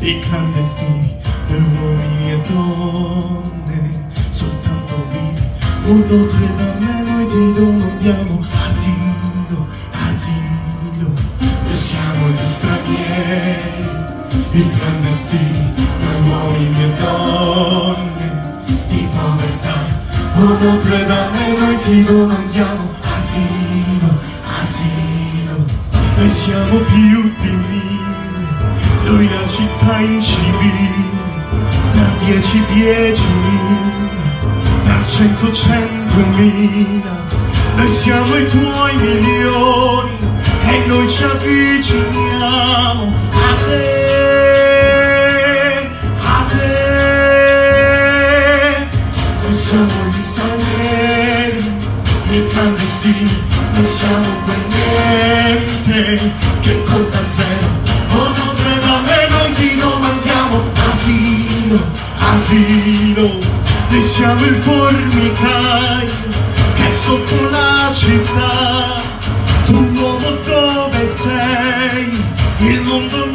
i clandestini, noi uomini e donne, soltanto vivi. Oh Notre Dame, noi ti domandiamo asilo, asilo. Noi siamo gli stranieri, i clandestini, noi uomini e donne, di povertà. Oh Notre Dame, noi ti domandiamo asilo, asilo. Noi siamo più di mille noi la città incivile, per dieci diecimila, per cento centomila, noi siamo i tuoi milioni e noi ci avviciniamo a te, a te. Noi siamo gli stranieri, i clandestini, noi siamo quel niente che conta zero. Asilo. Noi siamo il formicaio che sotto la città. Tu uomo dove sei? Il mondo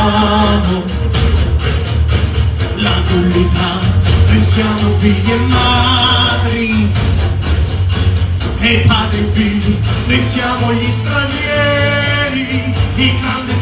siamo la nullità noi siamo figli e madri. E padri e figli noi siamo gli stranieri. I clandestini